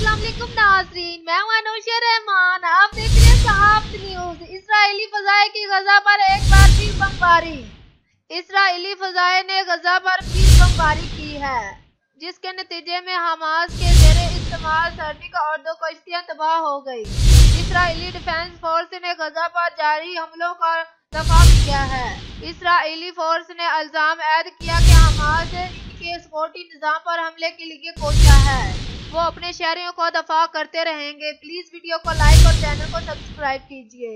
वालेकुम नाजरीन मैं अनुशा रहमान। आप देख रहे हैं न्यूज़ इसराइली फजाए की गजा पर एक बार फिर बमबारी। इसराइली फजाए ने गजा पर फिर बमबारी की है, जिसके नतीजे में हमास के जेरे इस्तेमाल सर्दिक और दो कश्तियाँ तबाह हो गई। इसराइली डिफेंस फोर्स ने गजा पर जारी हमलों का दफ़ा किया है। इसराइली फोर्स ने अल्जाम ऐद किया कि हमास इनके स्पोर्टी निज़ाम पर हमले के लिए कोशा है। वो अपने शहरियों को दफ़ा करते रहेंगे। प्लीज़ वीडियो को लाइक और चैनल को सब्सक्राइब कीजिए।